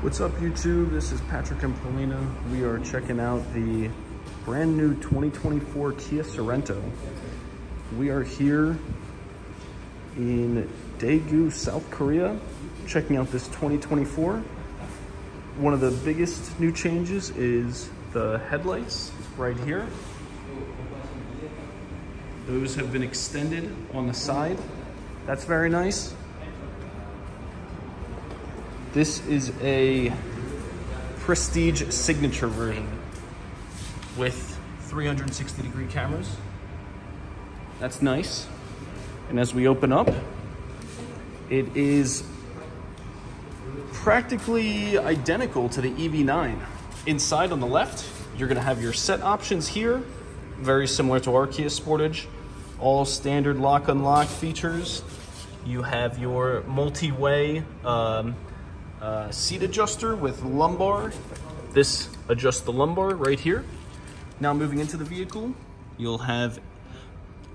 What's up YouTube? This is Patrick and Polina. We are checking out the brand new 2024 Kia Sorento. We are here in Daegu, South Korea, checking out this 2024. One of the biggest new changes is the headlights right here. Those have been extended on the side. That's very nice. This is a Prestige Signature version with 360 degree cameras. That's nice. And as we open up, it is practically identical to the EV9. Inside on the left, you're gonna have your set options here, very similar to our Kia Sportage. All standard lock unlock features. You have your multi-way um, uh, seat adjuster with lumbar. This adjusts the lumbar right here. Now moving into the vehicle, you'll have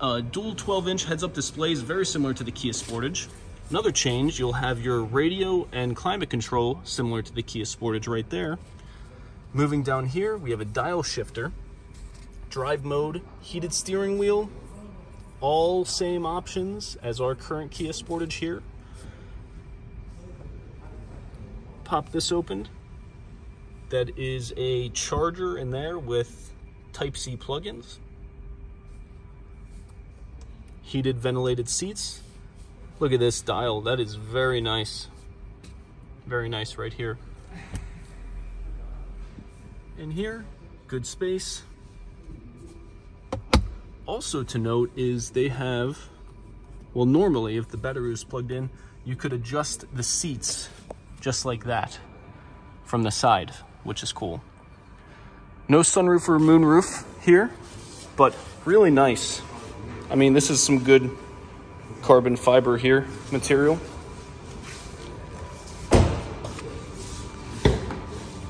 uh, dual 12-inch heads-up displays, very similar to the Kia Sportage. Another change, you'll have your radio and climate control, similar to the Kia Sportage right there. Moving down here, we have a dial shifter, drive mode, heated steering wheel, all same options as our current Kia Sportage here. Pop this open. That is a charger in there with Type-C plugins. Heated ventilated seats. Look at this dial, that is very nice. Very nice right here. In here, good space. Also to note is they have, well normally if the battery was plugged in, you could adjust the seats just like that from the side, which is cool. No sunroof or moonroof here, but really nice. I mean, this is some good carbon fiber here material.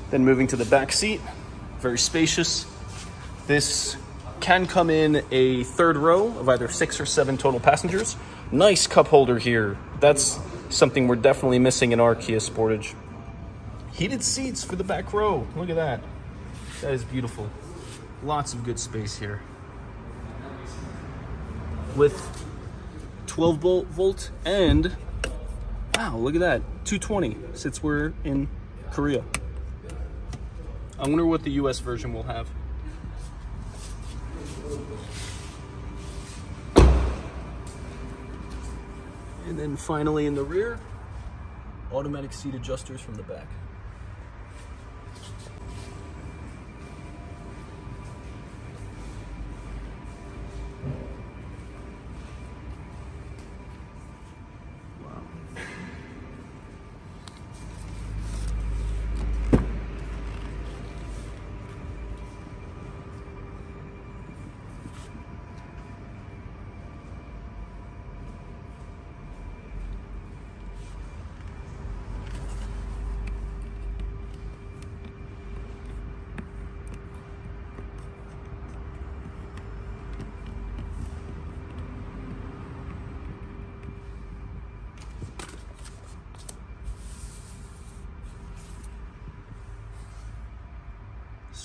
Then moving to the back seat, very spacious. This can come in a third row of either six or seven total passengers. Nice cup holder here. That's something we're definitely missing in our Kia Sportage. Heated seats for the back row. Look at that. That is beautiful. Lots of good space here. With 12 volt, volt and wow, look at that. 220 since we're in Korea. I wonder what the US version will have. And then finally in the rear, automatic seat adjusters from the back.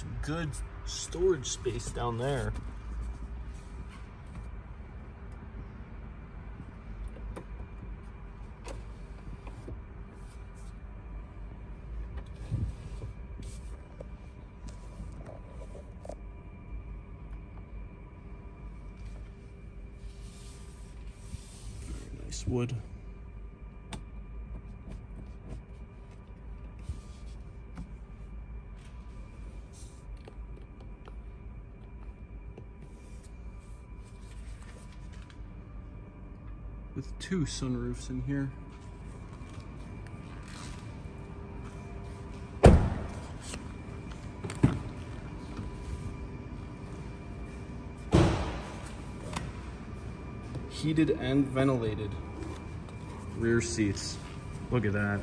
Some good storage space down there. Very nice wood. With two sunroofs in here. Heated and ventilated rear seats. Look at that.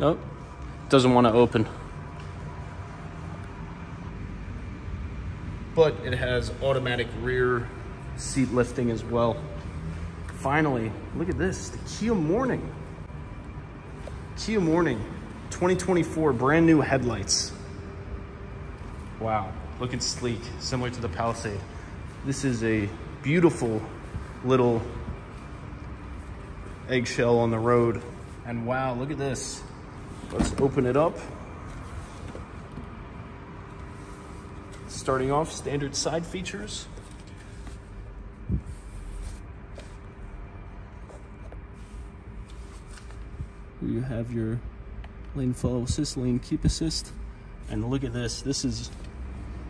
Oh. doesn't want to open. But it has automatic rear seat lifting as well. Finally, look at this, the Kia Morning. Kia Morning 2024 brand new headlights. Wow, looking sleek, similar to the Palisade. This is a beautiful little eggshell on the road. And wow, look at this. Let's open it up. Starting off, standard side features. You have your lane follow assist, lane keep assist. And look at this, this is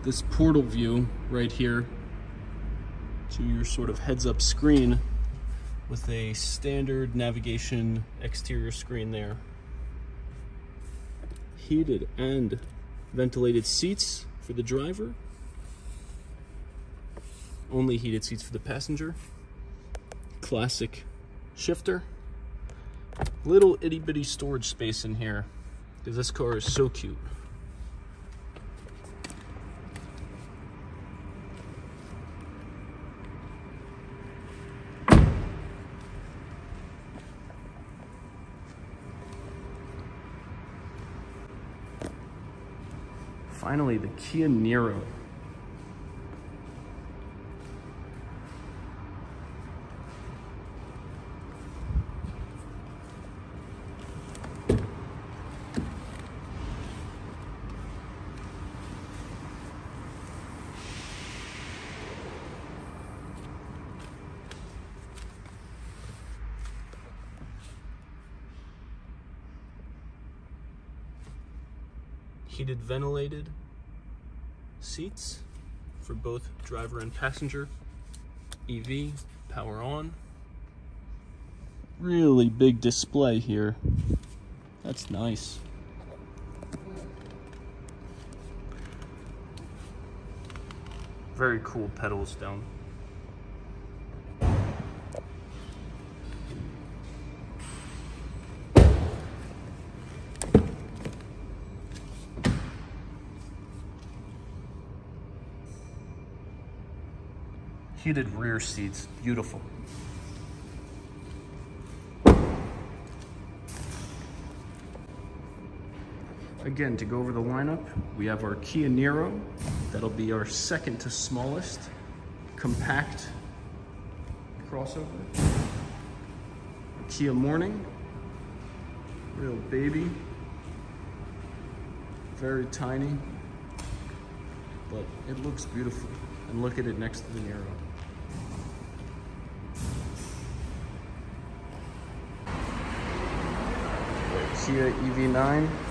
this portal view right here to your sort of heads up screen with a standard navigation exterior screen there. Heated and ventilated seats for the driver. Only heated seats for the passenger. Classic shifter. Little itty bitty storage space in here because this car is so cute. Finally, the Kia Niro. Heated ventilated seats for both driver and passenger. EV, power on. Really big display here. That's nice. Very cool pedals down heated rear seats, beautiful. Again, to go over the lineup, we have our Kia Niro. That'll be our second to smallest compact crossover. Kia Morning, real baby, very tiny, but it looks beautiful. And look at it next to the Niro. Kia EV9